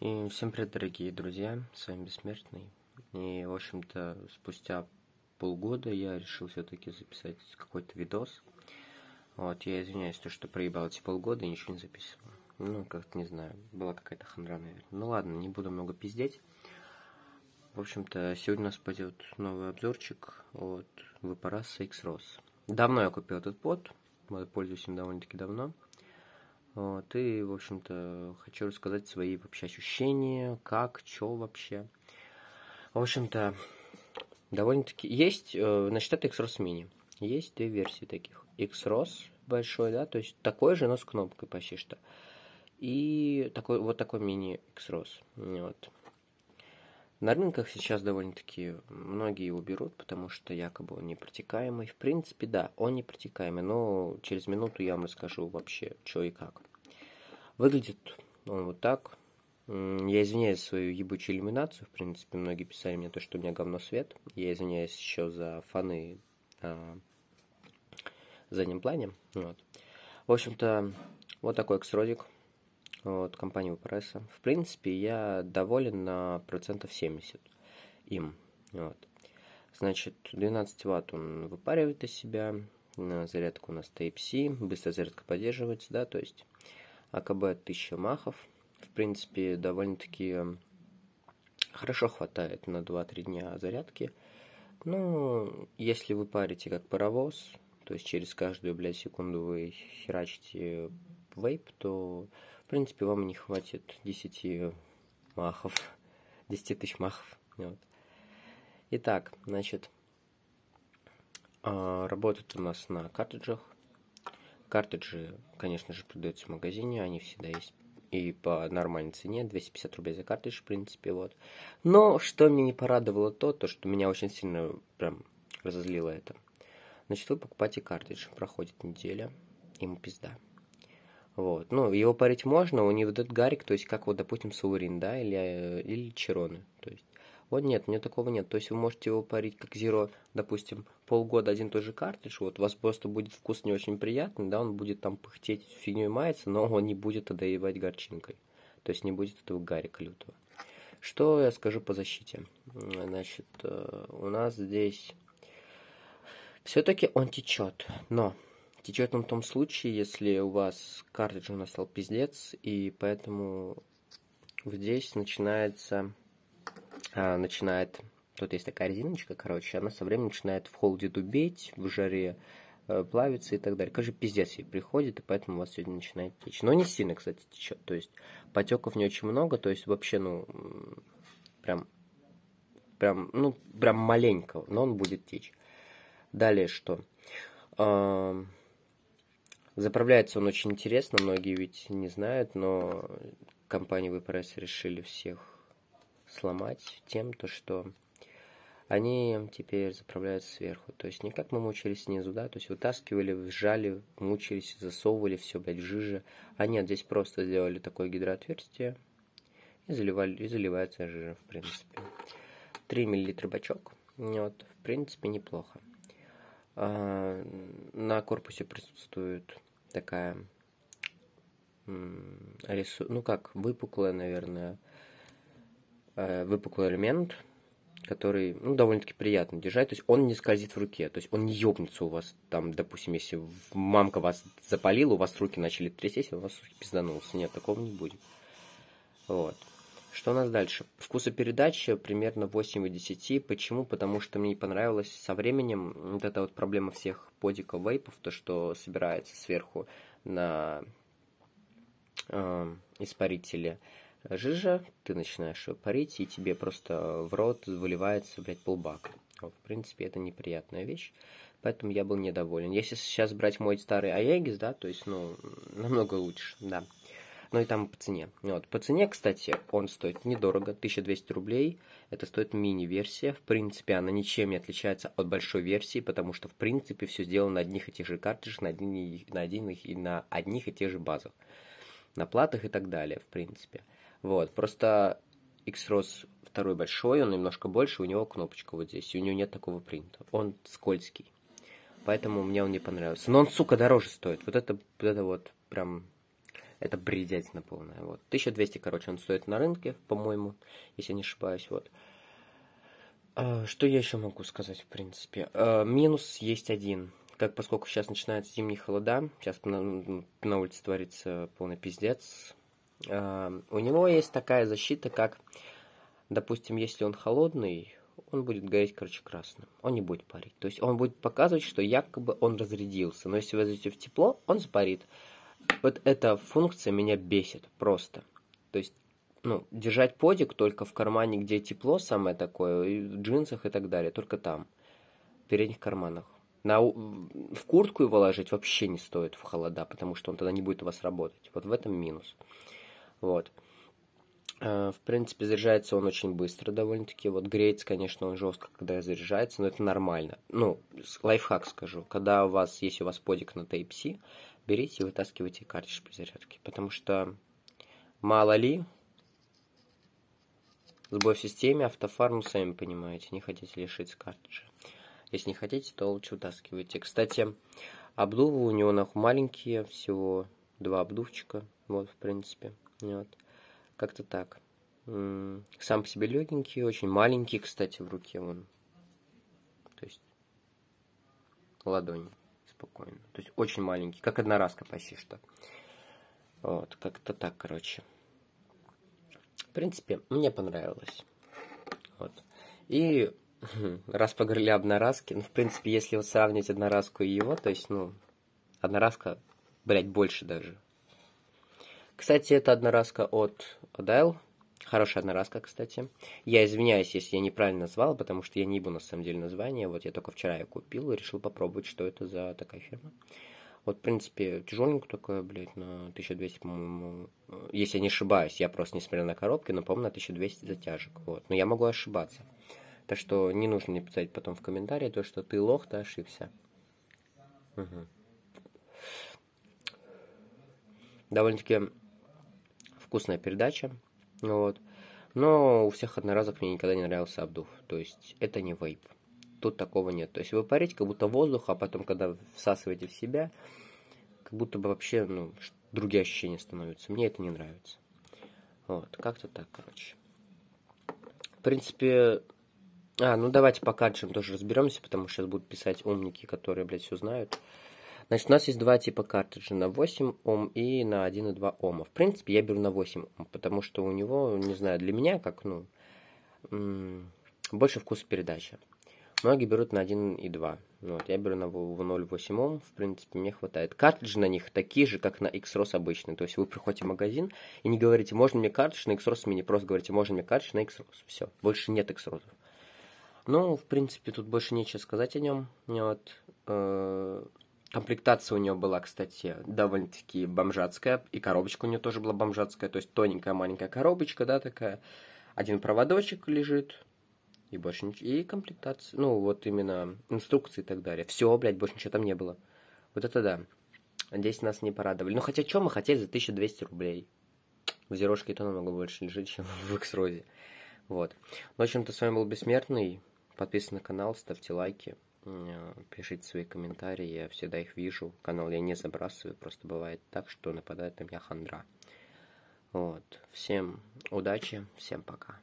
И всем привет, дорогие друзья, с вами Бессмертный. И, в общем-то, спустя полгода я решил все-таки записать какой-то видос. Вот, я извиняюсь, то, что проебал эти полгода и ничего не записывал. Ну, как-то, не знаю, была какая-то хандра, наверное. Ну ладно, не буду много пиздеть. В общем-то, сегодня у нас пойдет новый обзорчик от Vaporasa X-Rose. Давно я купил этот под, пользуюсь им довольно-таки давно. Вот, и, в общем-то, хочу рассказать свои вообще ощущения, как, что вообще. В общем-то, довольно-таки... Есть, э, значит, это X-Rose Mini. Есть две версии таких. X-Rose большой, да, то есть такой же, но с кнопкой почти что. И такой, вот такой мини X-Rose. Вот. На рынках сейчас довольно-таки многие его берут, потому что якобы он непротекаемый. В принципе, да, он непротекаемый, но через минуту я вам расскажу вообще, что и как. Выглядит он вот так. Я извиняюсь за свою ебучую иллюминацию. В принципе, многие писали мне то, что у меня говно свет. Я извиняюсь еще за фаны а, в заднем плане. Вот. В общем-то, вот такой эксродик от компании Vaporesa. В принципе, я доволен на процентов 70 им. Вот. Значит, 12 ватт он выпаривает из себя. На зарядку у нас Type-C. Быстрая зарядка поддерживается, да, то есть АКБ 1000 махов. В принципе, довольно-таки хорошо хватает на 2-3 дня зарядки. Ну, если вы парите как паровоз, то есть через каждую, блядь, секунду вы херачите вейп, то принципе, вам не хватит 10 махов, 10 тысяч махов. Вот. Итак, значит, а, работает у нас на картриджах. Картриджи, конечно же, продаются в магазине, они всегда есть и по нормальной цене, 250 рублей за картридж, в принципе, вот. Но что меня не порадовало то, то, что меня очень сильно прям разозлило это. Значит, вы покупаете картридж, проходит неделя, ему пизда. Вот. Ну, его парить можно, у него этот гарик, то есть как вот, допустим, Саурин, да, или, э, или Чироны. То есть, вот нет, у меня такого нет. То есть вы можете его парить как Zero, допустим, полгода один тот же картридж, вот у вас просто будет вкус не очень приятный, да, он будет там пыхтеть, фигней мается, но он не будет одоевать горчинкой. То есть не будет этого гарика лютого. Что я скажу по защите? Значит, э, у нас здесь все-таки он течет, но Течет он в том случае, если у вас картридж настал пиздец, и поэтому здесь начинается, а, начинает, тут есть такая резиночка, короче, она со временем начинает в холоде дубеть, в жаре э, плавиться и так далее. Же пиздец ей приходит, и поэтому у вас сегодня начинает течь. Но не сильно, кстати, течет. То есть потеков не очень много, то есть вообще, ну, прям, прям, ну, прям маленько, но он будет течь. Далее что? Заправляется он очень интересно, многие ведь не знают, но компании VPRS решили всех сломать тем, то что они теперь заправляются сверху. То есть не как мы мучились снизу, да, то есть вытаскивали, сжали, мучились, засовывали все, блядь, в жиже. А нет, здесь просто сделали такое гидроотверстие и, заливали, и заливается жижа, в принципе. 3 мл бачок, вот, в принципе, неплохо. А, на корпусе присутствует такая рису... ну как, выпуклая, наверное, э, выпуклый элемент, который, ну, довольно-таки приятно держать, то есть он не скользит в руке, то есть он не ёбнется у вас, там, допустим, если мамка вас запалила, у вас руки начали трястись, у вас пизданулся, нет, такого не будет. Вот. Что у нас дальше? Вкусопередача примерно 8 из 10. Почему? Потому что мне понравилось со временем вот эта вот проблема всех подиков вейпов, то, что собирается сверху на э, испарителе жижа, ты начинаешь ее парить, и тебе просто в рот выливается, блядь, полбака. Вот, в принципе, это неприятная вещь, поэтому я был недоволен. Если сейчас брать мой старый Аегис, да, то есть, ну, намного лучше, да но и там по цене. Вот. По цене, кстати, он стоит недорого, 1200 рублей. Это стоит мини-версия. В принципе, она ничем не отличается от большой версии, потому что, в принципе, все сделано на одних и тех же картриджах, на, один, на, один, и на одних и тех же базах. На платах и так далее, в принципе. Вот, просто X-Rose второй большой, он немножко больше, у него кнопочка вот здесь, у него нет такого принта. Он скользкий. Поэтому мне он не понравился. Но он, сука, дороже стоит. Вот это, вот это вот прям Это бредятина полная. Вот. 1200, короче, он стоит на рынке, по-моему, если не ошибаюсь. Вот. А, что я еще могу сказать, в принципе? А, минус есть один. Как поскольку сейчас начинаются зимние холода, сейчас на, на улице творится полный пиздец. А, у него есть такая защита, как, допустим, если он холодный, он будет гореть, короче, красным. Он не будет парить. То есть он будет показывать, что якобы он разрядился. Но если вы зайдете в тепло, он запарит. Вот эта функция меня бесит просто. То есть, ну, держать подик только в кармане, где тепло самое такое, и в джинсах и так далее, только там, в передних карманах. На, в куртку его ложить вообще не стоит в холода, потому что он тогда не будет у вас работать. Вот в этом минус. Вот. Э, в принципе, заряжается он очень быстро довольно-таки. Вот греется, конечно, он жестко, когда заряжается, но это нормально. Ну, лайфхак скажу. Когда у вас, если у вас подик на Type-C, берите и вытаскивайте картридж при зарядке. Потому что мало ли, сбой в системе, автофарм, сами понимаете, не хотите лишиться картриджа. Если не хотите, то лучше вытаскивайте. Кстати, обдувы у него нахуй маленькие, всего два обдувчика. Вот, в принципе. Вот. Как-то так. Сам по себе легенький, очень маленький, кстати, в руке он. То есть ладонь спокойно. То есть очень маленький, как одноразка почти что. Вот, как-то так, короче. В принципе, мне понравилось. Вот. И раз поговорили об одноразке, ну, в принципе, если вот сравнить одноразку и его, то есть, ну, одноразка, блядь, больше даже. Кстати, это одноразка от Odile. Хорошая одноразка, кстати. Я извиняюсь, если я неправильно назвал, потому что я не ебу на самом деле название. Вот я только вчера ее купил и решил попробовать, что это за такая фирма. Вот, в принципе, тяжеленькая такая, блядь, на 1200, по-моему. Если я не ошибаюсь, я просто не смотрел на коробки, но, по-моему, на 1200 затяжек. Вот. Но я могу ошибаться. Так что не нужно мне писать потом в комментарии то, что ты лох, ты ошибся. Угу. Довольно-таки вкусная передача. Вот. Но у всех одноразок мне никогда не нравился обдув. То есть это не вейп. Тут такого нет. То есть вы парите как будто воздух, а потом, когда всасываете в себя, как будто бы вообще ну, другие ощущения становятся. Мне это не нравится. Вот, как-то так, короче. В принципе, а, ну давайте по картриджам тоже разберемся, потому что сейчас будут писать умники, которые, блядь, все знают. Значит, у нас есть два типа картриджа, на 8 Ом и на 1,2 Ома. В принципе, я беру на 8 Ом, потому что у него, не знаю, для меня, как, ну, больше вкуса передачи. Многие берут на 1,2. Вот, я беру на 0,8 Ом, в принципе, мне хватает. Картриджи на них такие же, как на X-ROS обычный. То есть вы приходите в магазин и не говорите, можно мне картридж на X-ROS мини, просто говорите, можно мне картридж на X-ROS. Все, больше нет X-ROS. Ну, в принципе, тут больше нечего сказать о нем. Вот. Комплектация у нее была, кстати, довольно-таки бомжатская, и коробочка у нее тоже была бомжатская, то есть тоненькая маленькая коробочка, да, такая. Один проводочек лежит, и больше ничего. И комплектация, ну, вот именно инструкции и так далее. Все, блядь, больше ничего там не было. Вот это да. Здесь нас не порадовали. Ну, хотя, что мы хотели за 1200 рублей? В зерошке то намного больше лежит, чем в X-Розе. Вот. Ну, в общем-то, с вами был Бессмертный. Подписывайтесь на канал, ставьте лайки. Э, пишите свои комментарии, я всегда их вижу. Канал я не забрасываю, просто бывает так, что нападает на меня хандра. Вот. Всем удачи, всем пока.